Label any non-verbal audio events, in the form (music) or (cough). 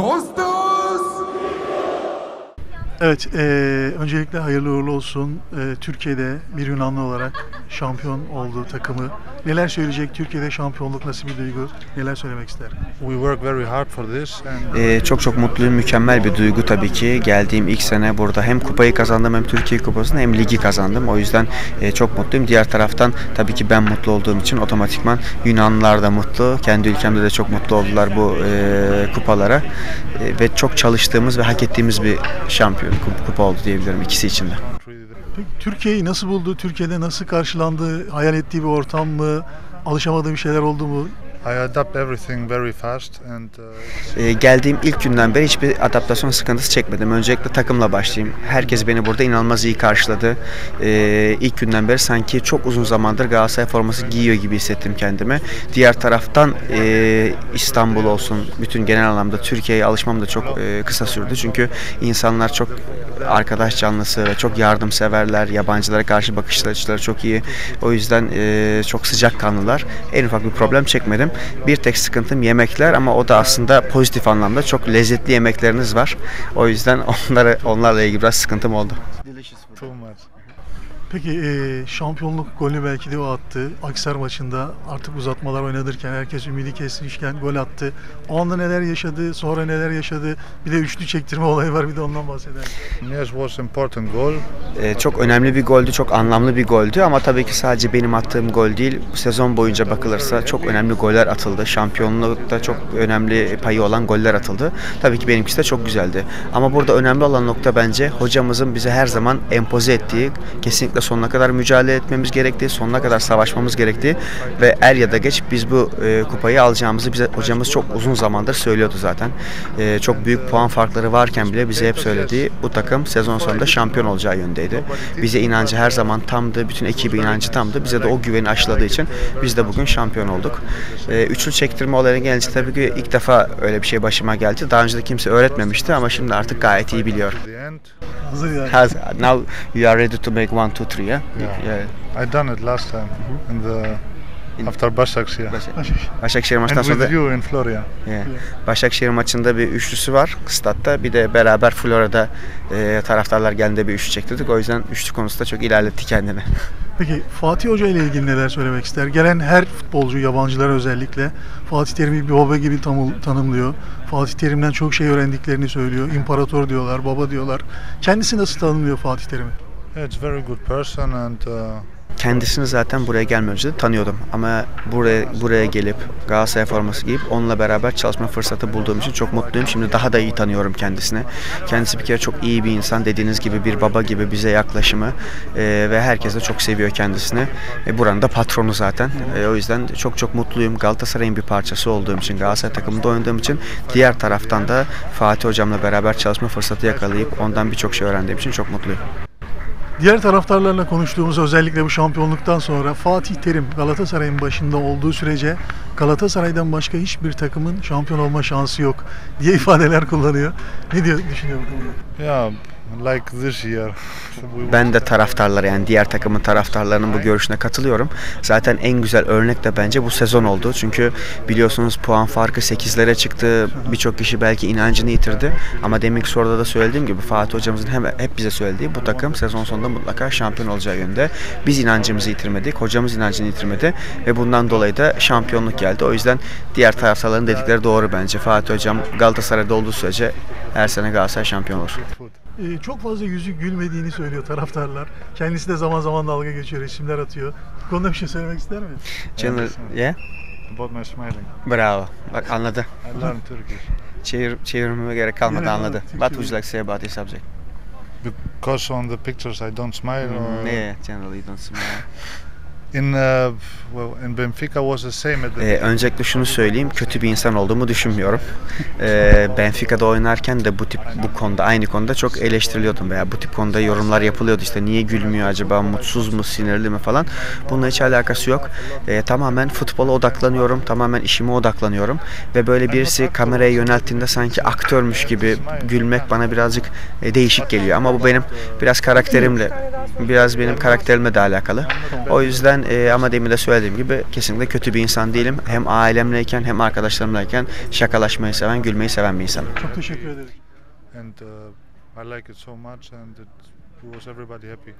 Kostas! Evet, eee, öncelikle hayırlı uğurlu olsun. Eee, Türkiye'de bir Yunanlı olarak şampiyon olduğu takımı. Neler söyleyecek? Türkiye'de şampiyonluk nasıl bir duygu? Neler söylemek ister? We work very hard for this and Ee, çok çok mutluyum. Mükemmel bir duygu tabii ki. Geldiğim ilk sene burada hem kupayı kazandım hem Türkiye kupasını hem ligi kazandım. O yüzden e, çok mutluyum. Diğer taraftan tabii ki ben mutlu olduğum için otomatikman Yunanlılar da mutlu. Kendi ülkemde de çok mutlu oldular bu e, kupalara. E, ve çok çalıştığımız ve hak ettiğimiz bir şampiyon kup- kupa oldu diyebilirim ikisi için de. Türkiye'yi nasıl buldu? Türkiye'de nasıl karşılandı? Hayal ettiği bir ortam mı? Alışamadığı bir şeyler oldu mu? Uh, Ee, geldiğim ilk günden beri hiçbir adaptasyon sıkıntısı çekmedim. Öncelikle takımla başlayayım. Herkes beni burada inanılmaz iyi karşıladı. Ee, ilk günden beri sanki çok uzun zamandır Galatasaray forması giyiyor gibi hissettim kendimi. Diğer taraftan e, İstanbul olsun, bütün genel anlamda Türkiye'ye alışmam da çok e, kısa sürdü. Çünkü insanlar çok arkadaş canlısı ve çok yardımseverler. Yabancılara karşı bakış açıları çok iyi. O yüzden e, çok sıcakkanlılar. En ufak bir problem çekmedim. Bir tek sıkıntım yemekler ama o da aslında pozitif anlamda çok lezzetli yemekleriniz var. O yüzden (laughs) onlara onlarla ilgili biraz sıkıntım oldu. Peki eee, şampiyonluk golü belki de o attı. Aksar maçında artık uzatmalar oynanırken herkes ümidi kesmişken gol attı. O anda neler yaşadı? Sonra neler yaşadı? Bir de üçlü çektirme olayı var. Bir de ondan bahsedelim. Yes, was important goal. Ee, çok önemli bir goldü, çok anlamlı bir goldü ama tabii ki sadece benim attığım gol değil. Bu sezon boyunca bakılırsa çok önemli goller atıldı. Şampiyonlukta çok önemli payı olan goller atıldı. Tabii ki benimkisi de çok güzeldi. Ama burada önemli olan nokta bence hocamızın bize her zaman empoze ettiği, kesinlikle sonuna kadar mücadele etmemiz gerektiği, sonuna kadar savaşmamız gerektiği ve er ya da geç biz bu e, kupayı alacağımızı bize hocamız çok uzun zamandır söylüyordu zaten. E, çok büyük puan farkları varken bile bize hep söylediği bu takım sezon sonunda şampiyon olacağı yöndeydi. Bize inancı her zaman tamdı, bütün ekibi inancı tamdı. Bize de o güveni aşıladığı için biz de bugün şampiyon olduk. E, üçlü çektirme olayına gelince tabii ki ilk defa öyle bir şey başıma geldi. Daha önce de kimse öğretmemişti ama şimdi artık gayet iyi biliyor. The Hazır yani. Has, now you are ready to make one, two, three, yeah? yeah. I done it last time in the In- after Başakşehir. (laughs) Başakşehir maçından sonra you in Florya. Yeah. Başakşehir maçında bir üçlüsü var statta. Bir de beraber Flora'da e, taraftarlar geldiğinde bir üçlü çektirdik. O yüzden üçlü konusunda çok ilerletti kendini. (laughs) Peki Fatih Hoca ile ilgili neler söylemek ister? Gelen her futbolcu, yabancılar özellikle Fatih Terim'i bir baba gibi tanı- tanımlıyor. Fatih Terim'den çok şey öğrendiklerini söylüyor. İmparator diyorlar, baba diyorlar. Kendisi nasıl tanımlıyor Fatih Terim'i? İt's very good person and uh, Kendisini zaten buraya gelmeden önce de tanıyordum. Ama buraya buraya gelip Galatasaray forması giyip onunla beraber çalışma fırsatı bulduğum için çok mutluyum. Şimdi daha da iyi tanıyorum kendisini. Kendisi bir kere çok iyi bir insan. Dediğiniz gibi bir baba gibi bize yaklaşımı e, ve herkes de çok seviyor kendisini. E, buranın da patronu zaten. E, o yüzden çok çok mutluyum. Galatasaray'ın bir parçası olduğum için, Galatasaray takımında oynadığım için diğer taraftan da Fatih hocamla beraber çalışma fırsatı yakalayıp ondan birçok şey öğrendiğim için çok mutluyum. Diğer taraftarlarla konuştuğumuz özellikle bu şampiyonluktan sonra Fatih Terim Galatasaray'ın başında olduğu sürece Galatasaray'dan başka hiçbir takımın şampiyon olma şansı yok diye ifadeler kullanıyor. Ne diyor düşünüyor bu konuda? yeah, like this year. we Ben de taraftarlara yani diğer takımın taraftarlarının bu görüşüne katılıyorum. Zaten en güzel örnek de bence bu sezon oldu. Çünkü biliyorsunuz puan farkı 8'lere çıktı. Birçok kişi belki inancını yitirdi. Ama deminki soruda da söylediğim gibi Fatih hocamızın hem, hep bize söylediği bu takım sezon sonunda mutlaka şampiyon olacağı yönde. Biz inancımızı yitirmedik. Hocamız inancını yitirmedi. Ve bundan dolayı da şampiyonluk geldi. O yüzden diğer taraftarların dedikleri doğru bence. Fatih hocam Galatasaray'da olduğu sürece her sene Galatasaray şampiyon olur. Ee, çok fazla yüzü gülmediğini söylüyor taraftarlar. Kendisi de zaman zaman dalga geçiyor, resimler atıyor. Bu konuda bir şey söylemek ister mi? General, yeah? about my smiling. Bravo. Bak anladı. I learned Turkish Çevir, çevirmeme gerek kalmadı Yine anladı. What would you like to say about this subject? because on the pictures I don't smile. Or Yeah, generally don't smile. (laughs) In uh, Ee, öncelikle şunu söyleyeyim, kötü bir insan olduğumu düşünmüyorum. Ee, Benfica'da oynarken de bu tip bu konuda aynı konuda çok eleştiriliyordum veya bu tip konuda yorumlar yapılıyordu. İşte niye gülmüyor acaba, mutsuz mu, sinirli mi falan. Bununla hiç alakası yok. Ee, tamamen futbola odaklanıyorum, tamamen işime odaklanıyorum ve böyle birisi kameraya yönelttiğinde sanki aktörmüş gibi gülmek bana birazcık e, değişik geliyor. Ama bu benim biraz karakterimle, biraz benim karakterimle de alakalı. O yüzden Ben e, ama demin de söylediğim gibi kesinlikle kötü bir insan değilim. Hem ailemleyken hem arkadaşlarımlayken şakalaşmayı seven, gülmeyi seven bir insanım. Çok teşekkür ederim. and uh, I like it so much, and it was everybody happy.